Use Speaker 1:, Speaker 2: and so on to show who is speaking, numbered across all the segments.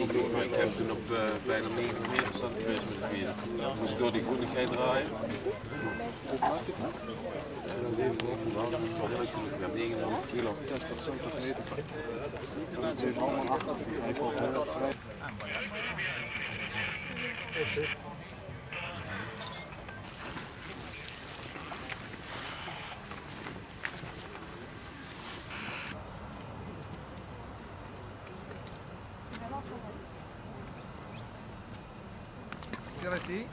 Speaker 1: Ik heb toen op uh, bijna 9 meter staan geweest met de vier. Moest ik door die groenigheid draaien. En dan deed ik ook ik 9,5 kilo. 60 centimeter. Dat zit allemaal achter. Heel vrij. Sì.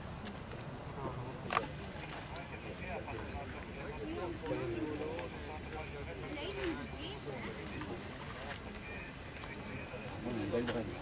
Speaker 1: Grazie.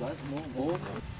Speaker 1: Não, não, não.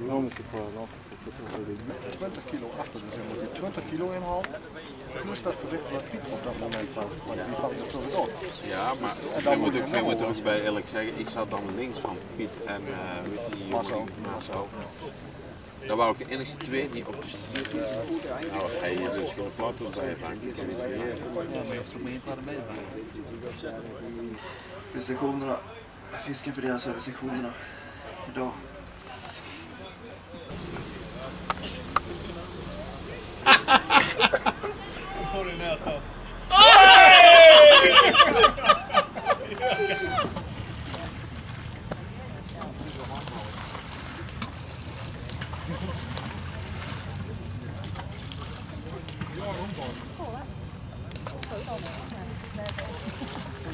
Speaker 1: Economische balans. 20 kilo achter, dus dan moet je 20 kilo inhalen. Plus dat gewicht wat Piet op dat moment valt. Want die valt natuurlijk ook. Ja, maar En dan jij moet je ook, nog moet er wel ook bij eerlijk zeggen, ik zat dan links van Piet en eh weet je, die jongen Marcel. die- Marcel. Dat waren ook de enige twee die op de stuur Nou, als hij hier dus geen foto bij hangt, dan kan hij het weer.
Speaker 2: Recensionerna. Fisken fördelas över sektionerna idag.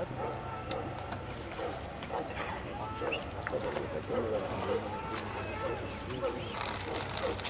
Speaker 2: Thank you.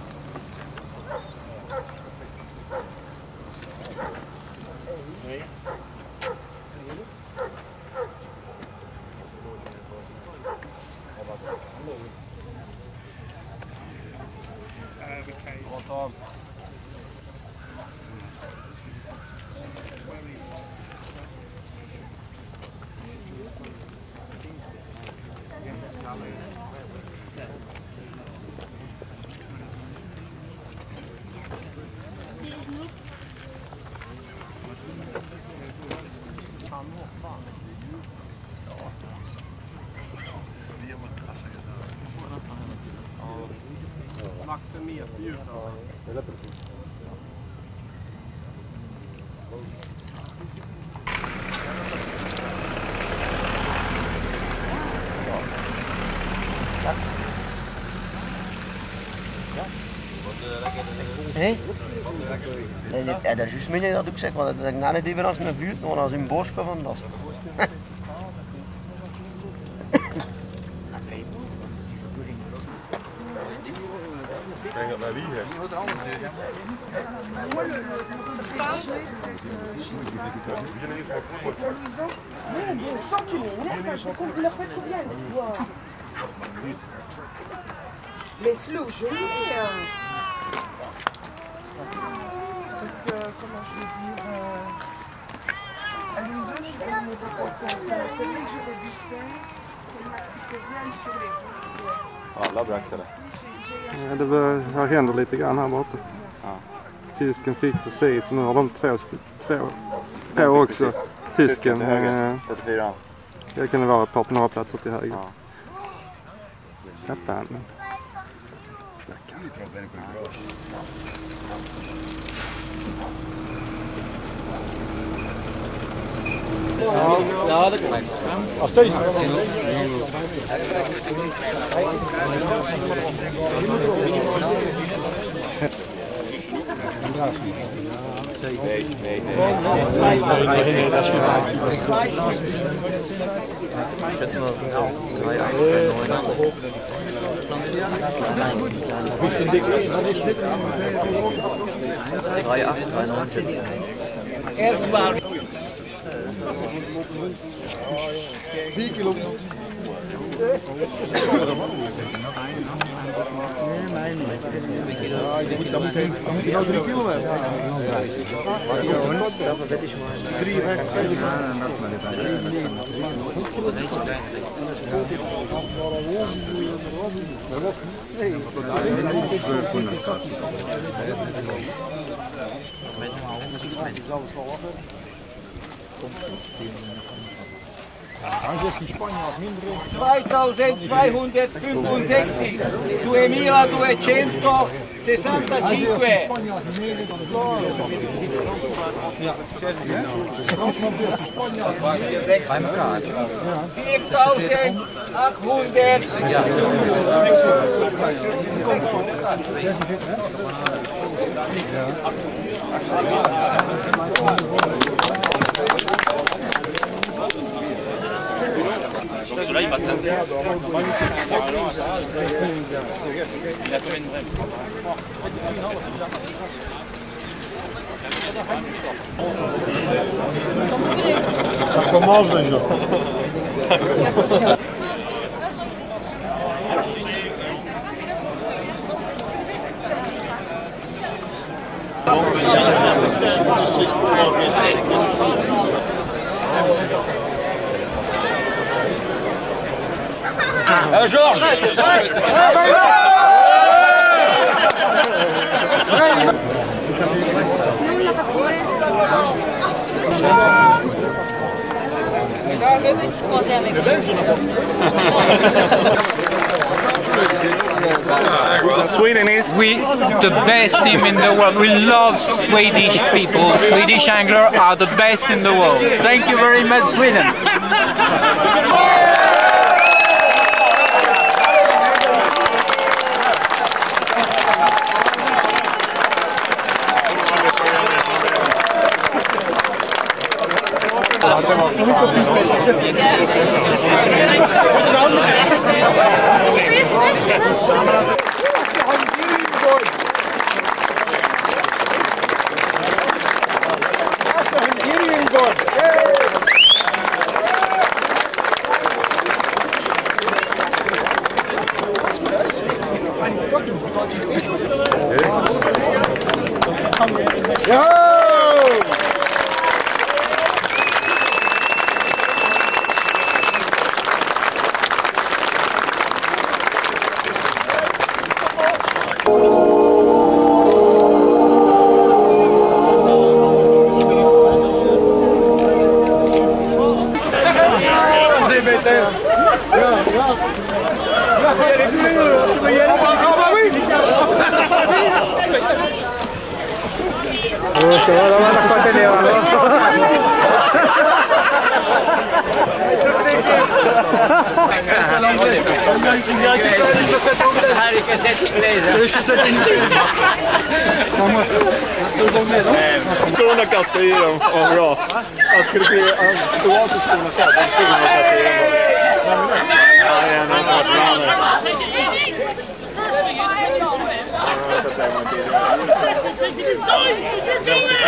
Speaker 2: alltså.
Speaker 3: Nee? Ja, dat is juist minder dat ik zeg, want dat ik na niet even als mijn buurt, nog als een bos van dat. Maria. Hein. Laisse-le jouer. Hein. Parce que, je vais dire, euh, à je c'est c'est
Speaker 4: Ah, là.
Speaker 5: Ja, det var, här händer lite grann här borta. Tysken fick precis, nu har de två, två på också. precis. Tysken, till höger. eh,
Speaker 4: 34.
Speaker 5: det kan det vara ett par på några platser till höger. Ja. Han. men- ಅಷ್ಟೇ Nee, nee, nee.
Speaker 1: Nee,
Speaker 6: nee, nee, dat is Erstmal Vier kilo. Nee, nee, nee. Dat moet je drie kilo hebben. Drie weg. Nee, dat is Dann geht die Spanier mindre. 2265, 2265. Ja, 4800. Ja. Ja. Donc
Speaker 7: cela, il va teindre. Il a de Ça commence déjà.
Speaker 6: Euh, Georges
Speaker 7: Sweden is?
Speaker 8: We, the best team in the world. We love Swedish people. Swedish anglers are the best in the world. Thank you very much, Sweden. Ja. force. Ja, ik heb het ook niet. Harry, ik heb het niet gelezen. Dus je zet niet in. Zeg maar, dat is ook niet, hoor.
Speaker 9: Schone kast hier, oh ja. Als je hier aan de water schone kast, dan schone kast hier. Ja, ja, dat is wat langer. You're doing it!